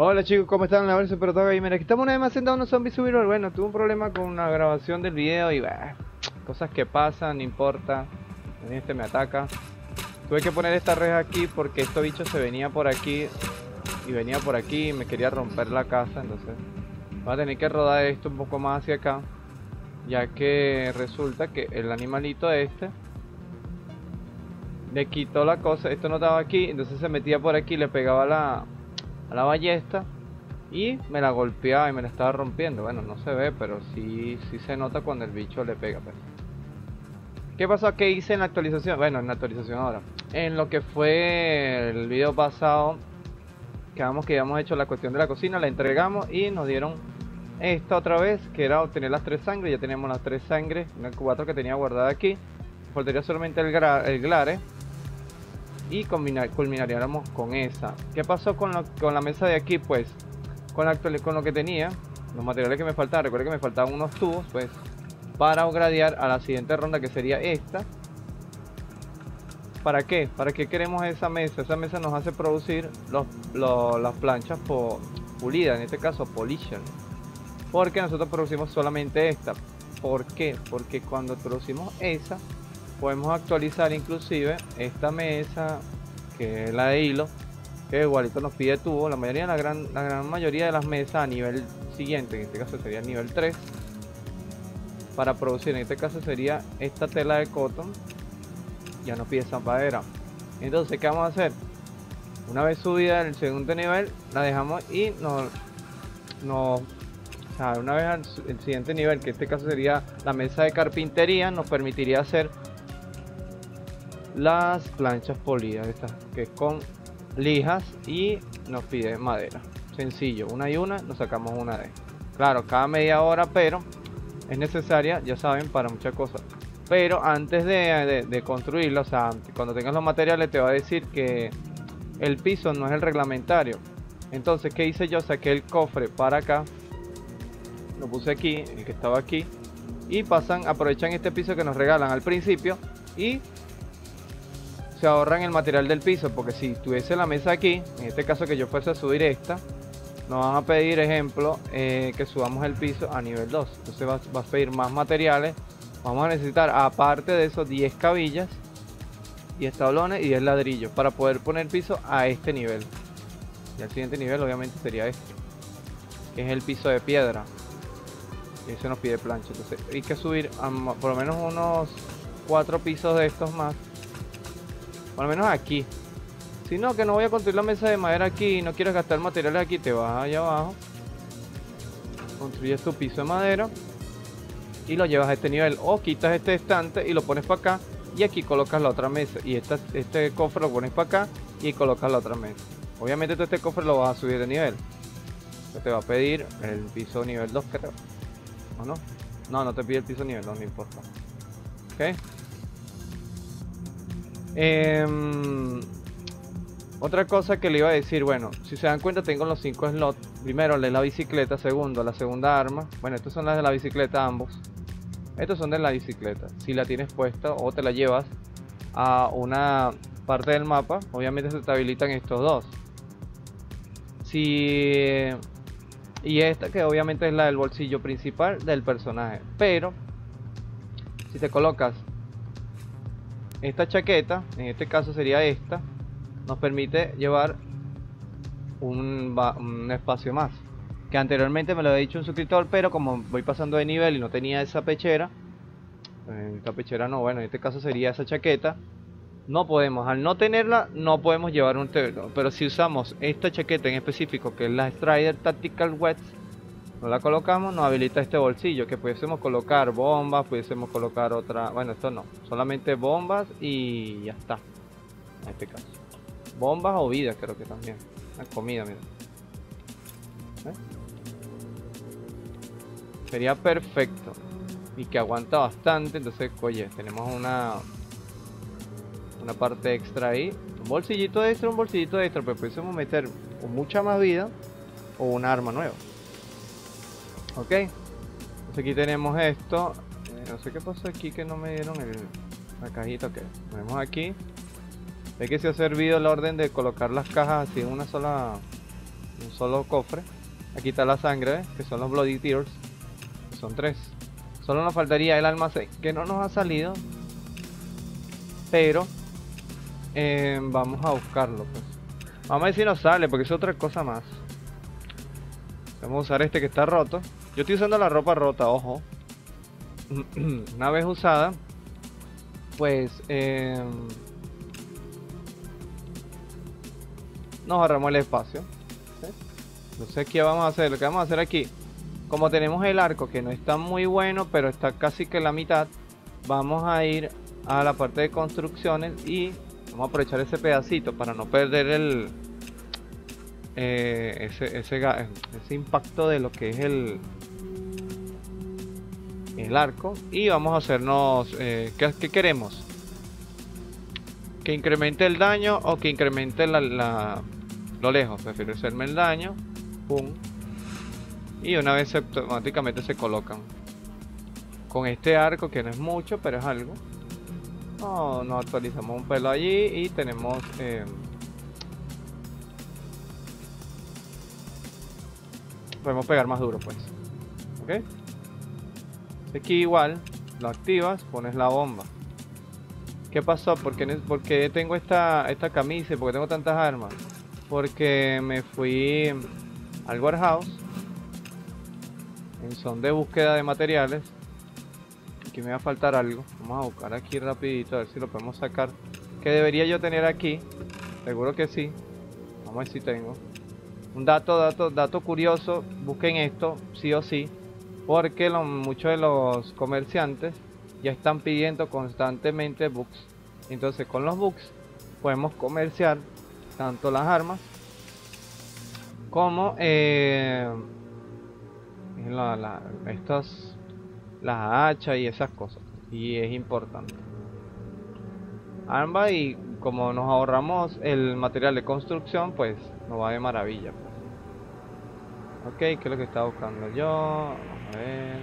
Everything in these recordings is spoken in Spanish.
Hola chicos, ¿cómo están? La versión pero Gamer. Aquí estamos una vez más en un zombie. Bueno, tuve un problema con la grabación del video y bah, cosas que pasan, no importa. Este me ataca. Tuve que poner esta red aquí porque estos bichos se venía por aquí y venía por aquí y me quería romper la casa, entonces voy a tener que rodar esto un poco más hacia acá, ya que resulta que el animalito este le quitó la cosa, esto no estaba aquí, entonces se metía por aquí, le pegaba la, a la ballesta y me la golpeaba y me la estaba rompiendo. Bueno, no se ve, pero sí, sí se nota cuando el bicho le pega. Pues. ¿Qué pasó? ¿Qué hice en la actualización? Bueno, en la actualización ahora. En lo que fue el video pasado, quedamos que habíamos hecho la cuestión de la cocina, la entregamos y nos dieron esta otra vez, que era obtener las tres sangres. Ya tenemos las tres sangres, una cuatro que tenía guardada aquí. Faltaría solamente el, el glare y combinar, culminaríamos con esa. ¿Qué pasó con, la mesa de aquí? Pues con, la, con lo que tenía, los materiales que me faltaban, recuerden que me faltaban unos tubos, pues para gradear a la siguiente ronda que sería esta. ¿Para qué? ¿Para qué queremos esa mesa? Esa mesa nos hace producir los, las planchas pulidas, en este caso polition. Porque nosotros producimos solamente esta. ¿Por qué? Porque cuando producimos esa, podemos actualizar inclusive esta mesa que es la de hilo que igualito nos pide tubo. La mayoría la gran la gran mayoría de las mesas a nivel siguiente en este caso sería nivel 3 para producir en este caso sería esta tela de cotton ya nos pide zampadera entonces qué vamos a hacer una vez subida el segundo nivel la dejamos y nos, nos una vez el siguiente nivel que en este caso sería la mesa de carpintería nos permitiría hacer las planchas polidas, estas que con lijas y nos pide madera. Sencillo, una y una, nos sacamos una de. Claro, cada media hora, pero es necesaria, ya saben, para muchas cosas. Pero antes de, de, construirlo, o sea, cuando tengas los materiales te va a decir que el piso no es el reglamentario. Entonces, ¿qué hice yo? Saqué el cofre para acá, lo puse aquí, el que estaba aquí, y pasan, aprovechan este piso que nos regalan al principio y se ahorran el material del piso, porque si tuviese la mesa aquí, en este caso que yo fuese a subir esta, nos van a pedir, ejemplo, eh, que subamos el piso a nivel 2. Entonces vas, a pedir más materiales. Vamos a necesitar, aparte de eso, 10 cabillas, 10 tablones y 10 ladrillos para poder poner piso a este nivel. Y el siguiente nivel obviamente sería este, que es el piso de piedra. Y eso nos pide plancha. Entonces hay que subir por lo menos unos 4 pisos de estos más por lo menos aquí. Si no, que no voy a construir la mesa de madera aquí y no quieres gastar materiales aquí, te vas allá abajo. Construyes tu piso de madera. Y lo llevas a este nivel. O quitas este estante y lo pones para acá. Y aquí colocas la otra mesa. Y este cofre lo pones para acá y colocas la otra mesa. Obviamente tú este cofre lo vas a subir de nivel. te va a pedir el piso nivel 2 creo. ¿O no? No, no te pide el piso nivel 2, no importa. ¿Ok? Em, otra cosa que le iba a decir, bueno, si se dan cuenta tengo los 5 slots. Primero de la bicicleta, segundo la segunda arma. Bueno, estos son las de la bicicleta ambos. Estos son de la bicicleta. Si la tienes puesta o te la llevas a una parte del mapa, obviamente se te habilitan estos dos. Si... Y esta que obviamente es la del bolsillo principal del personaje. Pero, si te colocas esta chaqueta, en este caso sería esta, nos permite llevar un, espacio más. Que anteriormente me lo había dicho un suscriptor, pero como voy pasando de nivel y no tenía esa pechera, en esta pechera no, bueno, en este caso sería esa chaqueta, no podemos, al no tenerla, no podemos llevar un pero si usamos esta chaqueta en específico, que es la Strider Tactical Wets, no la colocamos, nos habilita este bolsillo que pudiésemos colocar bombas, pudiésemos colocar otra, bueno esto no, solamente bombas y ya está, en este caso. Bombas o vida creo que también, la comida, mira. ¿Eh? Sería perfecto y que aguanta bastante, entonces oye, tenemos una una parte extra ahí, un bolsillito extra, un bolsillito extra, pero pudiésemos meter mucha más vida o un arma nueva. Ok. Entonces aquí tenemos esto. Eh, no sé qué pasó aquí que no me dieron el, la cajita. Ok. Vemos aquí. Ve que se ha servido el orden de colocar las cajas así en una sola un solo cofre. Aquí está la sangre, que son los Bloody Tears. Son tres. Solo nos faltaría el almacén, que no nos ha salido. Pero eh, vamos a buscarlo, pues. Vamos a ver si nos sale, porque es otra cosa más. Vamos a usar este que está roto. Yo estoy usando la ropa rota, ojo. Una vez usada, pues eh, nos ahorramos el espacio. Entonces, ¿qué vamos a hacer? Lo que vamos a hacer aquí, como tenemos el arco que no está muy bueno, pero está casi que la mitad, vamos a ir a la parte de construcciones y vamos a aprovechar ese pedacito para no perder el eh, ese, ese impacto de lo que es el el arco y vamos a hacernos eh, ¿qué, queremos? que incremente el daño o que incremente la, lo lejos prefiero hacerme el daño pum y una vez automáticamente se colocan. Con este arco que no es mucho pero es algo no, nos actualizamos un pelo allí y tenemos eh, podemos pegar más duro pues. Ok aquí igual lo activas pones la bomba. ¿qué pasó? ¿por qué, tengo esta, esta camisa? ¿por qué tengo tantas armas? porque me fui al warehouse en son de búsqueda de materiales. Aquí me va a faltar algo. Vamos a buscar aquí rapidito a ver si lo podemos sacar. Que debería yo tener aquí seguro que sí. Vamos a ver si tengo. Un dato, dato, dato curioso, busquen esto, sí o sí, porque muchos de los comerciantes ya están pidiendo constantemente books. Entonces con los books podemos comerciar tanto las armas como eh, estas las hachas y esas cosas. Y es importante. Arma y como nos ahorramos el material de construcción, pues nos va de maravilla. Pues. Ok, ¿qué es lo que estaba buscando yo? A ver.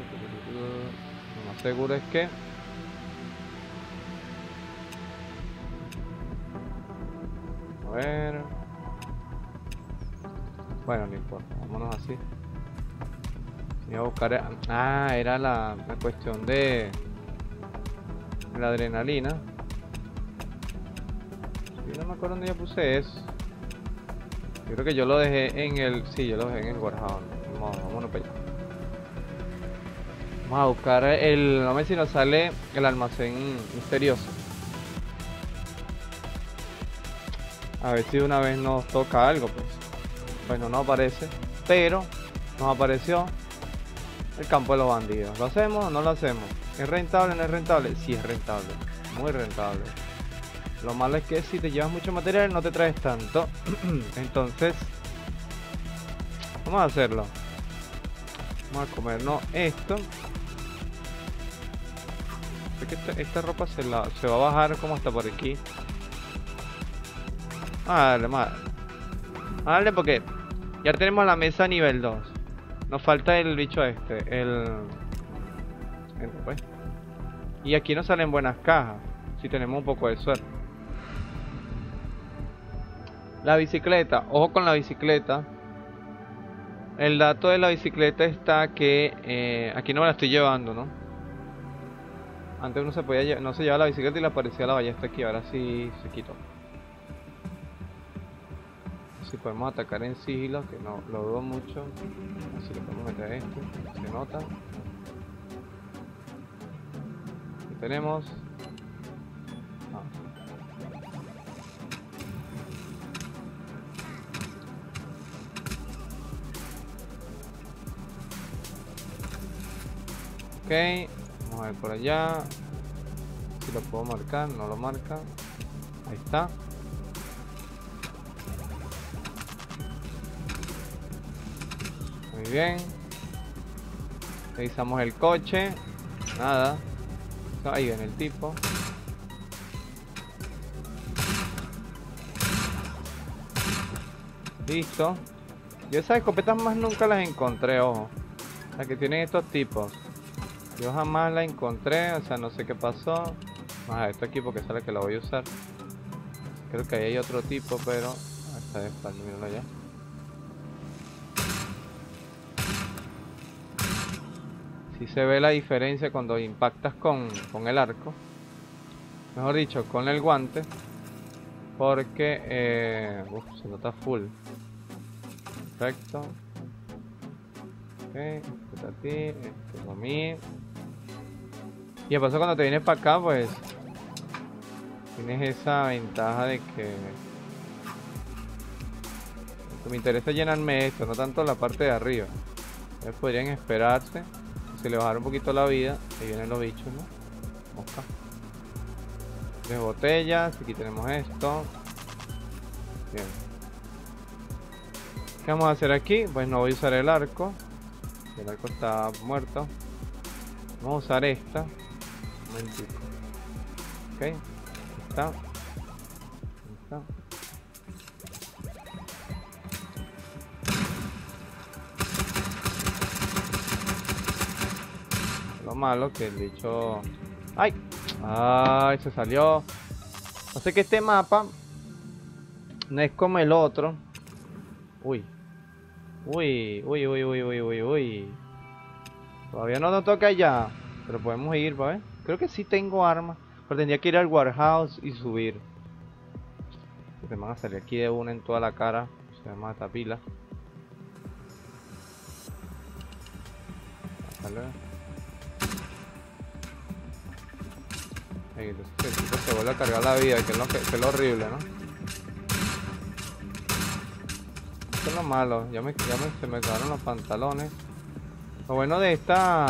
Lo más seguro es que. A ver. Bueno, no importa, vámonos así. Voy a buscar. Ah, era la, la cuestión de la adrenalina. Yo no me acuerdo dónde ya puse eso. Yo creo que yo lo dejé en el... Sí, yo lo dejé en el warehouse. Vamos, vámonos para allá. Vamos a buscar el... No sé si nos sale el almacén misterioso. A ver si una vez nos toca algo, pues. Bueno, no aparece. Pero nos apareció el campo de los bandidos. ¿Lo hacemos o no lo hacemos? ¿Es rentable o no es rentable? Sí, es rentable. Muy rentable. Lo malo es que si te llevas mucho material no te traes tanto. Entonces, vamos a hacerlo. Vamos a comernos esto. que esta, ropa se, la, se va a bajar como hasta por aquí. Vale, Vale, porque ya tenemos la mesa nivel 2. Nos falta el bicho este, el... Pues. Y aquí nos salen buenas cajas, si tenemos un poco de suerte. La bicicleta, ojo con la bicicleta. El dato de la bicicleta está que eh, aquí no me la estoy llevando, ¿no? Antes no se podía no se llevaba la bicicleta y le aparecía la ballesta aquí, ahora sí se quitó. Si podemos atacar en sigilo, que no lo dudo mucho. Así le podemos meter esto, se nota. Aquí tenemos Ok, vamos a ver por allá. Si lo puedo marcar, no lo marca. Ahí está. Muy bien. Revisamos el coche. Nada. Ahí viene el tipo. Listo. Yo esas escopetas más nunca las encontré, ojo. Las que tienen estos tipos. Yo jamás la encontré, o sea, no sé qué pasó. Más a esto aquí porque sale que la voy a usar. Creo que ahí hay otro tipo, pero... Ah, está de espalda, míralo ya. Si se ve la diferencia cuando impactas con, con el arco. Mejor dicho, con el guante. Porque... Eh... Se nota full. Perfecto. Ok, esto a ti, esto a mí. Y de paso cuando te vienes para acá, pues tienes esa ventaja de que me interesa llenarme esto, no tanto la parte de arriba. Ustedes podrían esperarse. Si le bajar un poquito la vida, ahí vienen los bichos, ¿no? Mosca. Tres botellas, aquí tenemos esto. Bien. ¿Qué vamos a hacer aquí? Pues no voy a usar el arco. El arco está muerto. Vamos a usar esta. Un momentito. Ok. Ahí está. Ahí está. Lo malo que el bicho... ¡Ay! ¡Ay! Se salió. No sé que este mapa no es como el otro. Uy. Uy, uy, uy, uy, uy, uy, uy. Todavía no nos toca ya. Pero podemos ir, ¿vale? Creo que sí tengo armas. Pero tendría que ir al warehouse y subir. Se van a salir aquí de una en toda la cara. Se llama esta pila. Ahí, el tipo se vuelve a cargar la vida, que es lo, que, que es lo horrible, ¿no? Lo malo, ya me, ya me, se me quedaron los pantalones. Lo bueno de esta...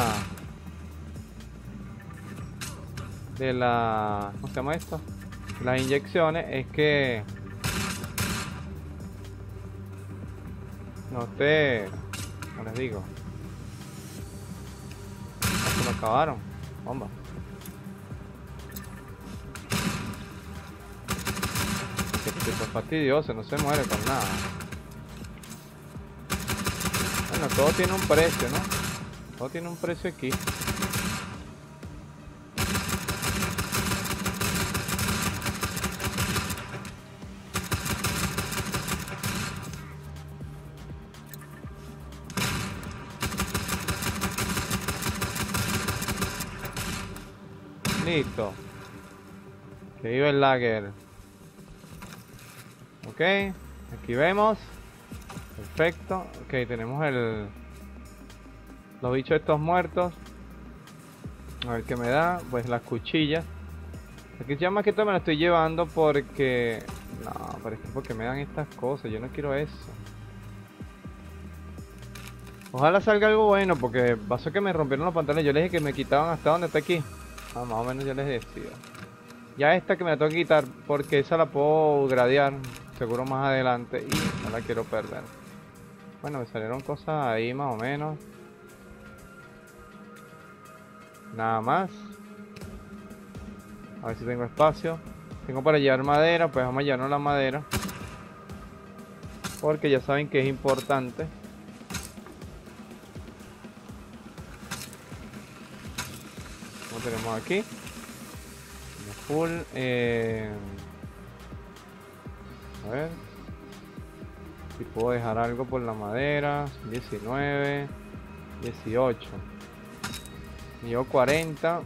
De la... ¿Cómo se llama esto? Las inyecciones es que... No te... No les digo. Se me acabaron. Bomba. Que tipo es fastidioso, no se muere con nada. Todo tiene un precio, ¿no? Todo tiene un precio aquí. Listo. Que vive el lager. Ok. Aquí vemos. Perfecto. Ok, tenemos el... Los bichos estos muertos. A ver qué me da. Pues las cuchillas. Aquí ya más que todo me lo estoy llevando porque... No, pero es que porque me dan estas cosas. Yo no quiero eso. Ojalá salga algo bueno porque pasó que me rompieron los pantalones. Yo les dije que me quitaban hasta donde está aquí. Ah, más o menos ya les decía. Ya esta que me la tengo que quitar porque esa la puedo gradear seguro más adelante y no la quiero perder. Bueno, me salieron cosas ahí más o menos. Nada más. A ver si tengo espacio. Tengo para llevar madera, pues vamos a llevarnos la madera. Porque ya saben que es importante. Como tenemos aquí. Full. Eh... A ver. Si puedo dejar algo por la madera. 19. 18. Yo 40.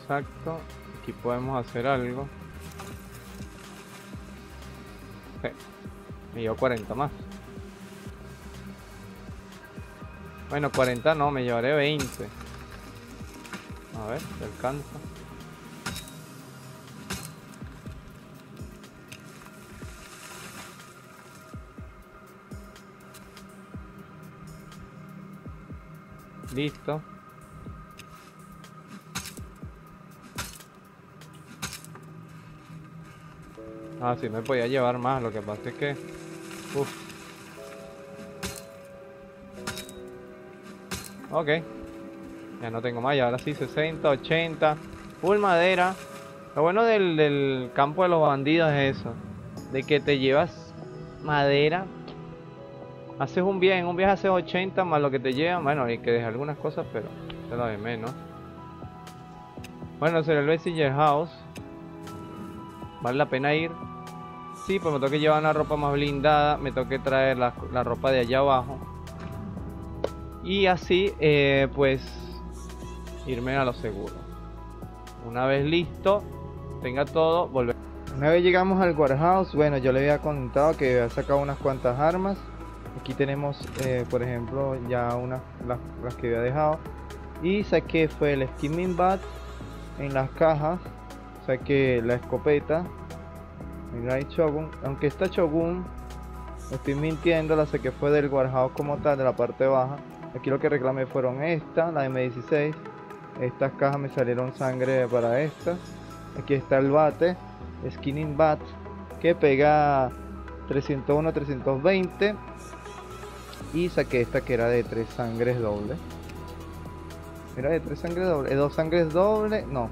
Exacto. Aquí podemos hacer algo. Me llevo 40 más. Bueno, 40 no, me llevaré 20. A ver, se alcanza. Listo. Ah, sí, me podía llevar más, lo que pasa es que... Uf. Ok. Ya no tengo más, y ahora sí, 60, 80. Full madera. Lo bueno del, del campo de los bandidos es eso. De que te llevas madera Haces un viaje, en un viaje haces 80 más lo que te lleva. Bueno, hay que dejar algunas cosas, pero se lo de menos. Bueno, será el Messenger House. Vale la pena ir. Sí, pues me toque llevar una ropa más blindada. Me toque traer la, la ropa de allá abajo. Y así, eh, pues, irme a lo seguro. Una vez listo, tenga todo, volver. Una vez llegamos al warehouse, bueno, yo le había contado que había sacado unas cuantas armas. Aquí tenemos, eh, por ejemplo, ya unas las, que había dejado. Y saqué fue el skimming bat en las cajas. Saqué la escopeta. El Light Shogun. Aunque esta Shogun, estoy mintiendo, la saqué fue del warehouse como tal, de la parte baja. Aquí lo que reclamé fueron esta, la M16 estas cajas me salieron sangre para estas. Aquí está el bate, Skinning Bat, que pega 301, 320. Y saqué esta que era de tres sangres doble. Era de tres sangres doble, eh, dos sangres doble, no.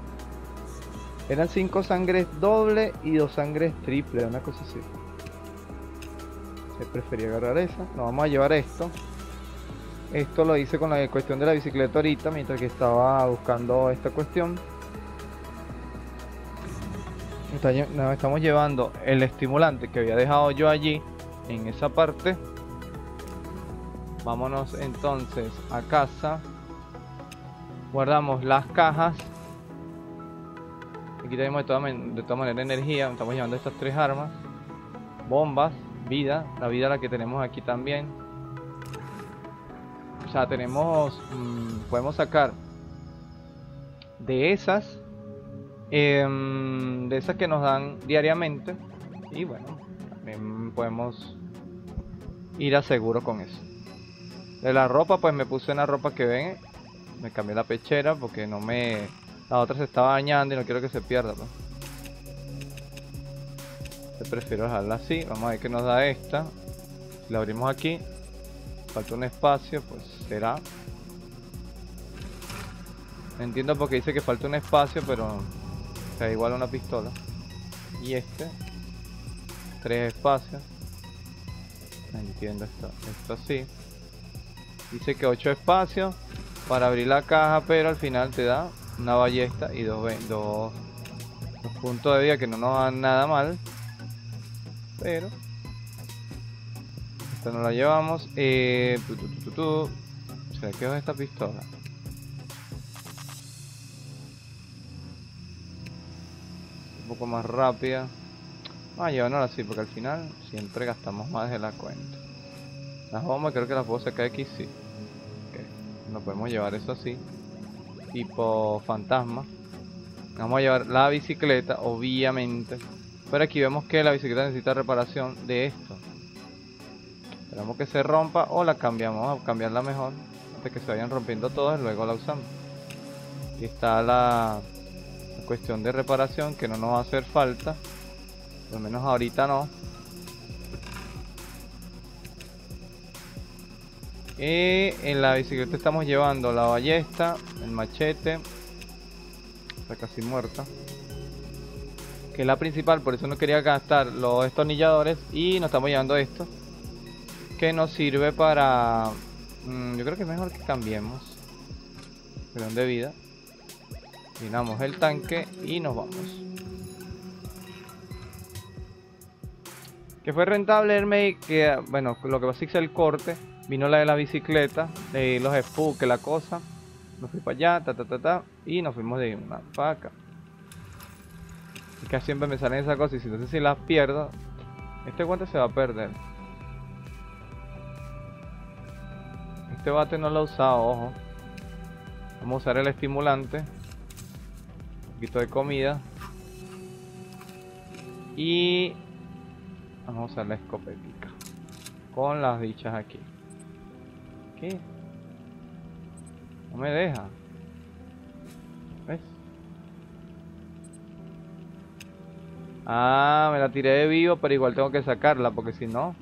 Eran cinco sangres doble y dos sangres triple, una cosa así. Se prefería agarrar esa. No, vamos a llevar esto. Esto lo hice con la cuestión de la bicicleta ahorita, mientras que estaba buscando esta cuestión. Nos estamos llevando el estimulante que había dejado yo allí, en esa parte. Vámonos entonces a casa. Guardamos las cajas. Aquí tenemos de todas toda manera energía. Estamos llevando estas tres armas. Bombas, vida. La vida la que tenemos aquí también o sea, tenemos, mm, podemos sacar de esas, em, de esas que nos dan diariamente. Y bueno, podemos ir a seguro con eso. De la ropa, pues me puse una ropa que ven. Me cambié la pechera porque no me... La otra se estaba dañando y no quiero que se pierda. Pues. prefiero dejarla así. Vamos a ver qué nos da esta. la abrimos aquí falta un espacio, pues será. Entiendo porque dice que falta un espacio, pero da igual a una pistola. Y este, tres espacios. Entiendo esto, esto sí. Dice que ocho espacios para abrir la caja, pero al final te da una ballesta y dos, dos, dos puntos de vida que no nos dan nada mal. Pero esta no la llevamos. Eh, ¿Se quedó esta pistola? Un poco más rápida. Ah, llevarnos así, porque al final siempre gastamos más de la cuenta. Las bombas creo que las puedo sacar aquí, sí. No podemos llevar eso así. Tipo fantasma. Vamos a llevar la bicicleta, obviamente. Pero aquí vemos que la bicicleta necesita reparación de esto. Esperamos que se rompa o la cambiamos a cambiarla mejor antes que se vayan rompiendo todas luego la usamos. Aquí está la, cuestión de reparación que no nos va a hacer falta. Lo menos ahorita no. Y en la bicicleta estamos llevando la ballesta, el machete. Está casi muerta. Que es la principal, por eso no quería gastar los destornilladores. Y nos estamos llevando esto que nos sirve para... Mm, yo creo que es mejor que cambiemos. Perdón de vida. Llenamos el tanque y nos vamos. Que fue rentable el que bueno, lo que pasa es el corte. Vino la de la bicicleta, de los spooks, que la cosa. Nos fui para allá, ta ta ta ta. Y nos fuimos de una paca. Es que siempre me salen esas cosas y si sé si las pierdo, este guante se va a perder. Este bate no lo he usado, ojo. Vamos a usar el estimulante. Un poquito de comida. Y vamos a usar la escopetica. Con las dichas aquí. No me deja. ¿Ves? Ah, me la tiré de vivo, pero igual tengo que sacarla porque si no,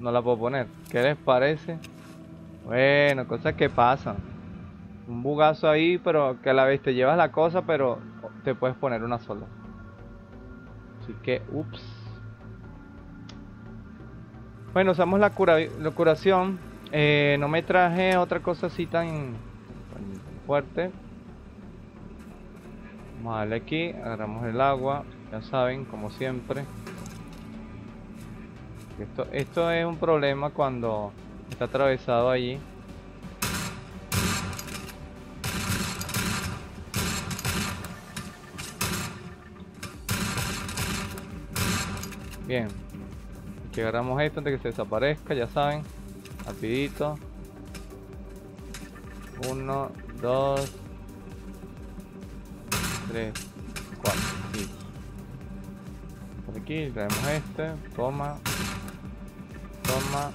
no la puedo poner. ¿Qué les parece? Bueno, cosas que pasan. Un bugazo ahí, pero que a la vez te llevas la cosa, pero te puedes poner una sola. Así que, ups. Bueno, usamos la, cura la curación. Eh, no me traje otra cosa así tan, fuerte. Vamos a darle aquí, agarramos el agua, ya saben, como siempre. Esto, esto es un problema cuando está atravesado allí. Bien. Aquí agarramos esto antes de que se desaparezca, ya saben. Rapidito. Uno, dos, tres, cuatro. Listo. Por aquí traemos este. Toma. Toma.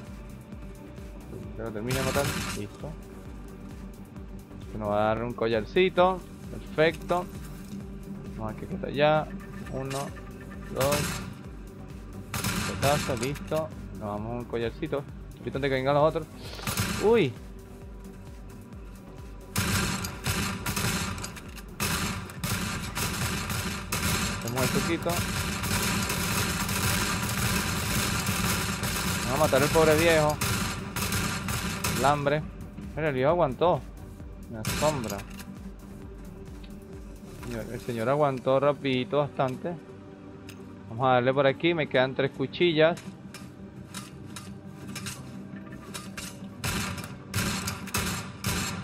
Que lo termine de matar. Listo. Que nos va a dar un collarcito. Perfecto. Vamos a que está allá. Uno, dos. Petazo, listo. Nos vamos a un collarcito. Ahorita antes que vengan los otros. Uy. Hacemos el poquito. Vamos a matar al pobre viejo. El hambre. Mira, el viejo aguantó. Me asombra. El señor aguantó rapidito bastante. Vamos a darle por aquí. Me quedan tres cuchillas.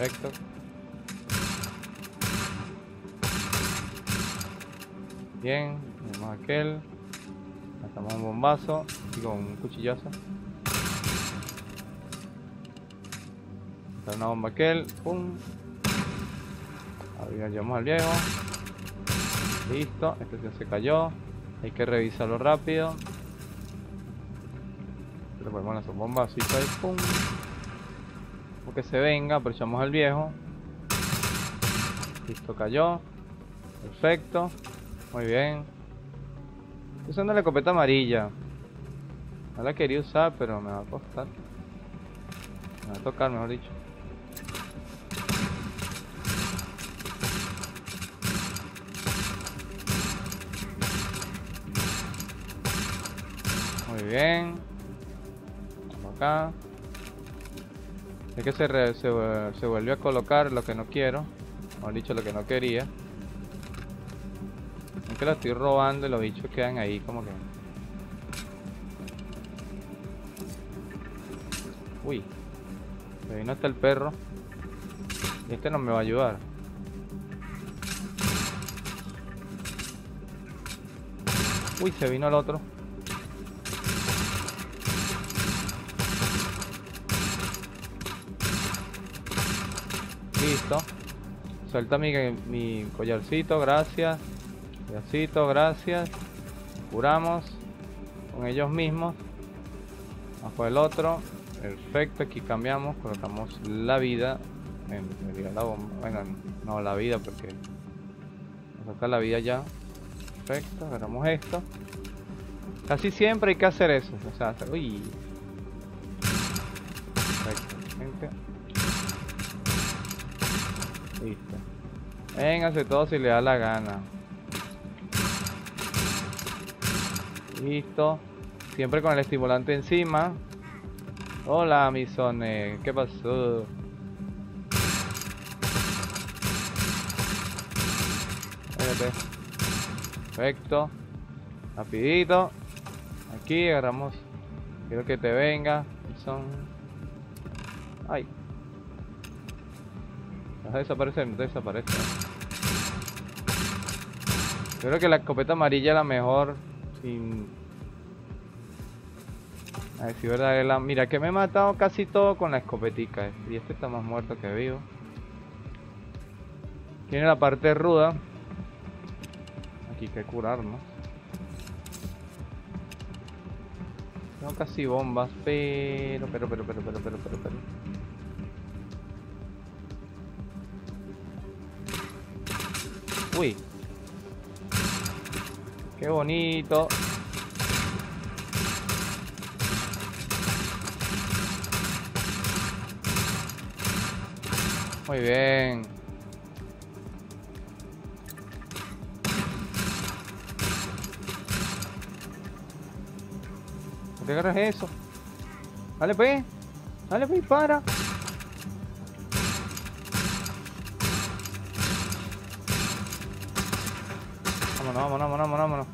Perfecto. Bien, tenemos aquel. Matamos un bombazo y con un cuchillazo. Una bomba aquel. Pum. Ahí llevamos al viejo. Listo, este se cayó. Hay que revisarlo rápido. Le podemos lanzar bombacito ahí. Pum. Porque se venga, aprovechamos al viejo. Listo, cayó. Perfecto. Muy bien. Estoy usando la escopeta amarilla. No la quería usar, pero me va a costar. Me va a tocar, mejor dicho. Muy bien. Vamos acá. Es que se, re- se, se volvió a colocar lo que no quiero. Mejor dicho, lo que no quería. Es que lo estoy robando y los bichos quedan ahí como que... Uy. Se vino hasta el perro. Y este no me va a ayudar. Uy, se vino el otro. Listo. Suelta mi, collarcito, gracias. Collarcito, gracias. Curamos con ellos mismos. Bajo el otro. Perfecto, aquí cambiamos, colocamos la vida. La bomba. Bueno, no la vida porque nos toca la vida ya. Perfecto, agarramos esto. Casi siempre hay que hacer eso. O sea, hacer- uy. Perfecto, gente. Véngase todo si le da la gana. Listo. Siempre con el estimulante encima. Hola, Misone. ¿Qué pasó? Perfecto. Rapidito. Aquí agarramos. Quiero que te venga. Son. Ay. Vas a desaparecer, no te desaparece. Creo que la escopeta amarilla es la mejor. Sin. A ver si verdad es la. Mira que me he matado casi todo con la escopetica. eh. Y este está más muerto que vivo. Tiene la parte ruda. Aquí hay que curarnos. Tengo casi bombas, pero, pero, pero, pero, pero, pero, pero, pero. Uy. Qué bonito. Muy bien. ¿Por qué agarras eso? Dale pues. Dale pues, para. Vámonos, vámonos, vámonos, vámonos,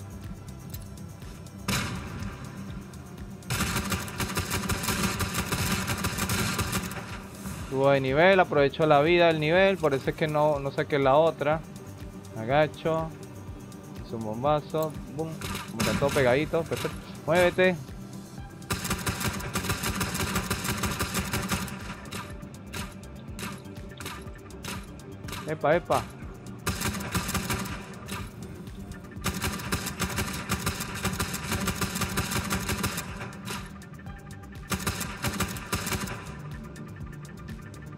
Subo de nivel, aprovecho la vida del nivel, por eso es que no, no saqué la otra. Agacho. Hice un bombazo. Boom. Como todo pegadito. Perfecto. Muévete. Epa, epa.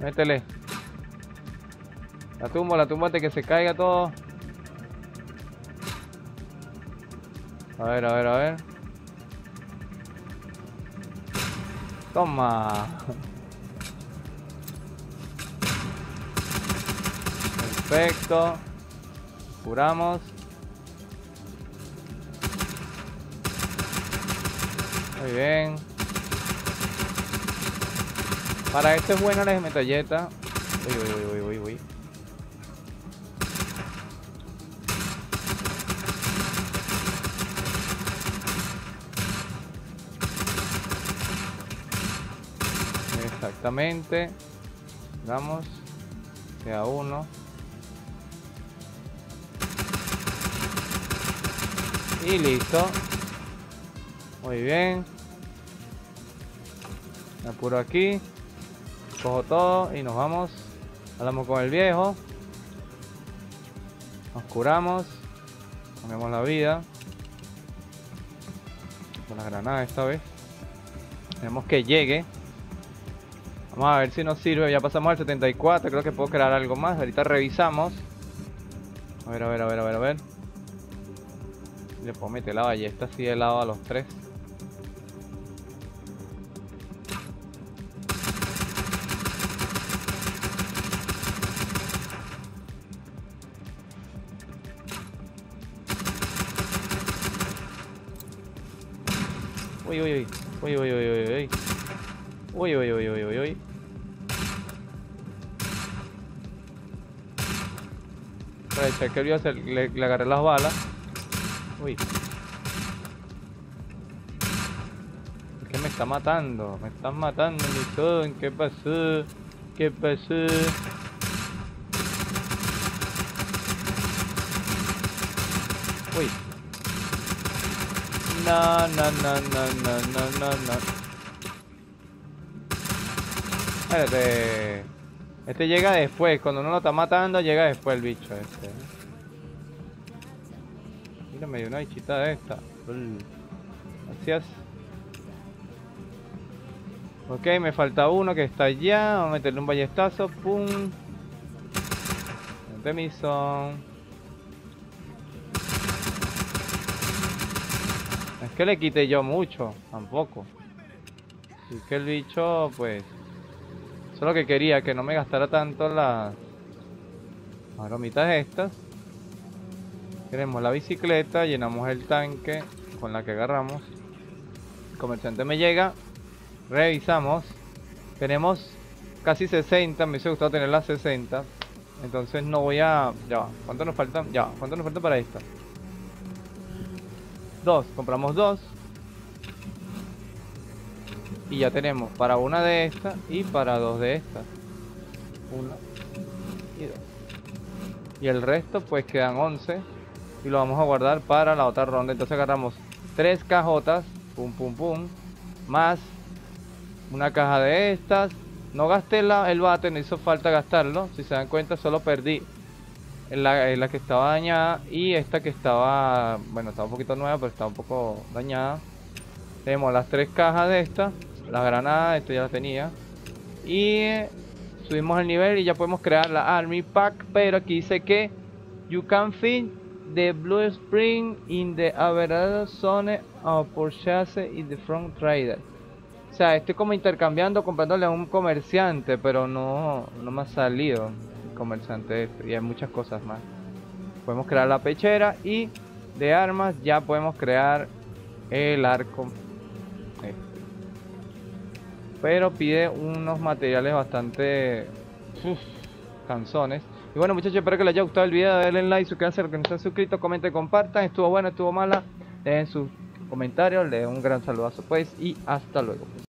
Métele. La tumbo, la tumba que se caiga todo. A ver, a ver, a ver. Toma. Perfecto. Curamos. Muy bien. Para esto es buena la metalleta. Uy, uy, uy, uy, uy, uy. Exactamente. Vamos. Queda uno. Y listo. Muy bien. Apuro aquí. Cojo todo y nos vamos. Hablamos con el viejo. Nos curamos. Ponemos la vida. Con la granada esta vez. Tenemos que llegue. Vamos a ver si nos sirve. Ya pasamos al 74. Creo que puedo crear algo más. Ahorita revisamos. A ver, a ver, a ver, a ver, a ver. Le puedo meter la ballesta así de lado a los tres. Uy, uy, uy. Uy, uy, uy, uy, uy. Uy, uy, uy, uy, uy, uy. Para que le, le, le agarré las balas. Uy. ¿Por qué me está matando? Me están matando, son. ¿Qué pasó? ¿Qué pasó? Uy. No, no, no, no, no, no, no, no. Espérate. Este llega después, cuando uno lo está matando, llega después el bicho este. Mira, me dio una bichita de esta. Gracias. Ok, me falta uno que está allá. Vamos a meterle un ballestazo. Pum. Demison. Es que le quité yo mucho, tampoco. Así que el bicho, pues... Eso es lo que quería, que no me gastara tanto las... Aromitas estas. Queremos la bicicleta, llenamos el tanque con la que agarramos. El comerciante me llega. Revisamos. Tenemos casi 60, me hubiese gustado tener las 60. Entonces no voy a... Ya, ¿cuánto nos falta? Ya, ¿cuánto nos falta para esto? Dos, compramos dos. Y ya tenemos para una de estas y para dos de estas. Una y dos. Y el resto pues quedan 11. Y lo vamos a guardar para la otra ronda. Entonces agarramos tres cajotas. Pum, pum, pum. Más una caja de estas. No gasté la, el bate, no hizo falta gastarlo. Si se dan cuenta, solo perdí la, la, que estaba dañada y esta que estaba, bueno, estaba un poquito nueva, pero estaba un poco dañada. Tenemos las tres cajas de esta, la granada, esto ya la tenía. Y subimos el nivel y ya podemos crear la Army Pack, pero aquí dice que you can fit the Blue Spring in the average zone of purchase in the front trader. O sea, estoy como intercambiando, comprándole a un comerciante, pero no, no me ha salido comerciante. Y hay muchas cosas más. Podemos crear la pechera y de armas ya podemos crear el arco. Pero pide unos materiales bastante uf, canzones. Y bueno muchachos, espero que les haya gustado el video. Denle like, suscríbanse los que no están suscritos, comenten, compartan. Estuvo bueno, estuvo mala. Dejen sus comentarios. Les un gran saludazo pues y hasta luego.